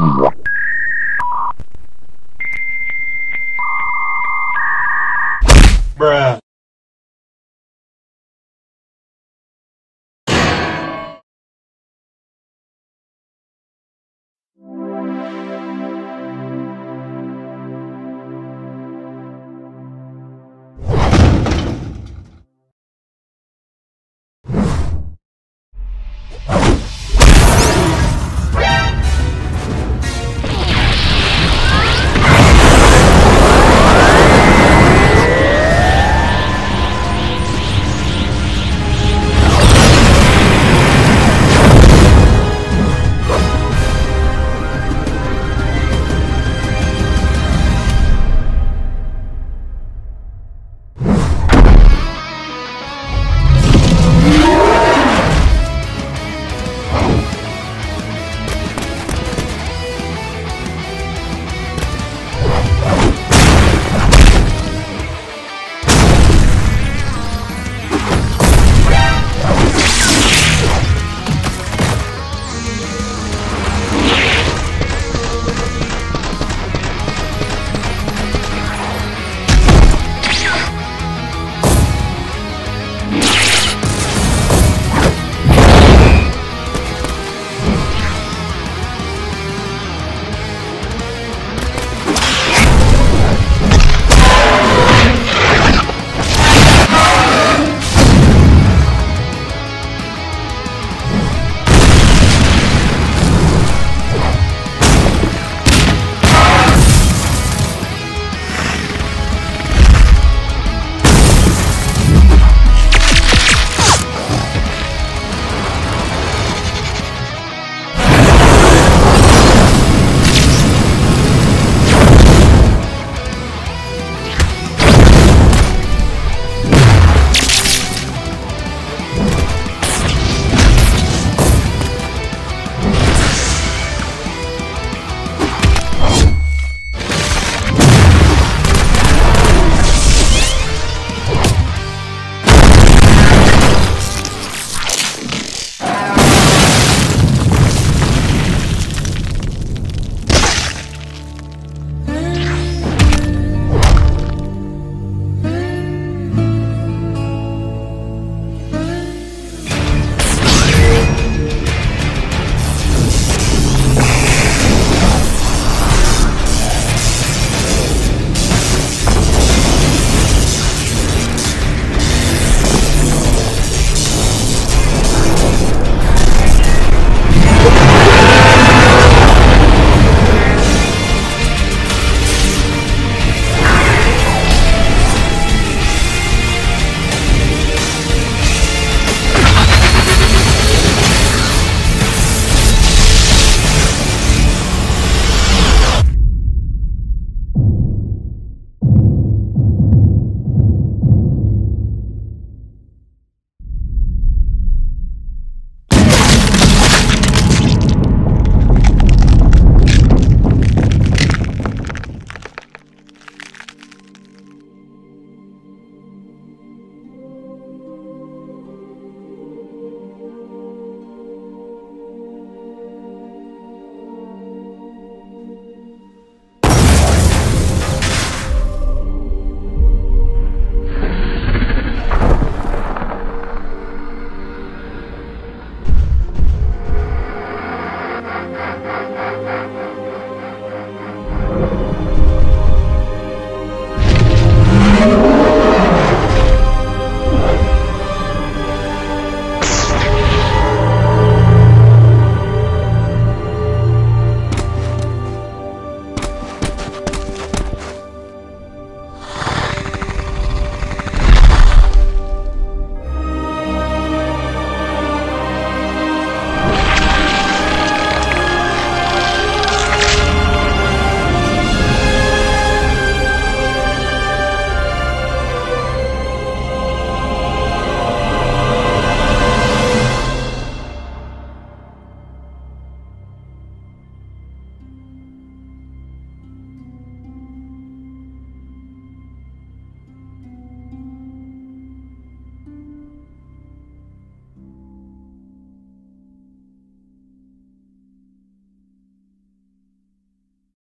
Mm-hmm.